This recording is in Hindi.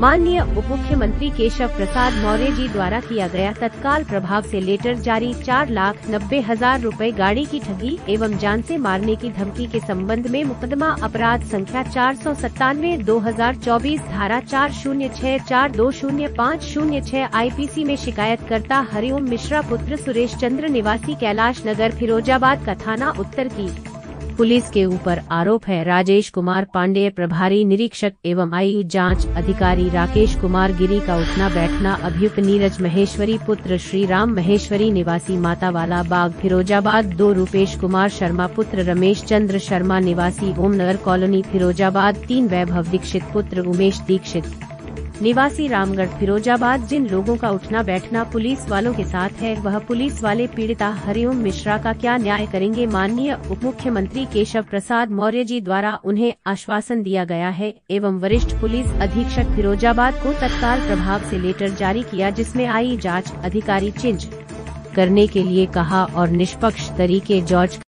माननीय उप मुख्यमंत्री केशव प्रसाद मौर्य जी द्वारा किया गया तत्काल प्रभाव से लेटर जारी चार लाख नब्बे हज़ार रूपए गाड़ी की ठगी एवं जान से मारने की धमकी के संबंध में मुकदमा अपराध संख्या चार सौ सत्तानवे दो हज़ार चौबीस धारा चार शून्य छह चार दो शून्य पाँच शून्य छह आईपीसी में शिकायतकर्ता हरिओम मिश्रा पुत्र सुरेश चंद्र निवासी कैलाश नगर फिरोजाबाद का थाना उत्तर की। पुलिस के ऊपर आरोप है। राजेश कुमार पांडेय प्रभारी निरीक्षक एवं आई जाँच अधिकारी राकेश कुमार गिरी का उठना बैठना अभियुक्त नीरज महेश्वरी पुत्र श्री राम महेश्वरी निवासी मातावाला बाग फिरोजाबाद दो रूपेश कुमार शर्मा पुत्र रमेश चंद्र शर्मा निवासी ओमनगर कॉलोनी फिरोजाबाद तीन वैभव दीक्षित पुत्र उमेश दीक्षित निवासी रामगढ़, फिरोजाबाद, जिन लोगों का उठना बैठना पुलिस वालों के साथ है, वह पुलिस वाले पीड़िता हरिओम मिश्रा का क्या न्याय करेंगे? माननीय उप मुख्यमंत्री केशव प्रसाद मौर्य जी द्वारा उन्हें आश्वासन दिया गया है, एवं वरिष्ठ पुलिस अधीक्षक फिरोजाबाद को तत्काल प्रभाव से लेटर जारी किया, जिसमें आई जाँच अधिकारी चिंज करने के लिए कहा और निष्पक्ष तरीके जाँच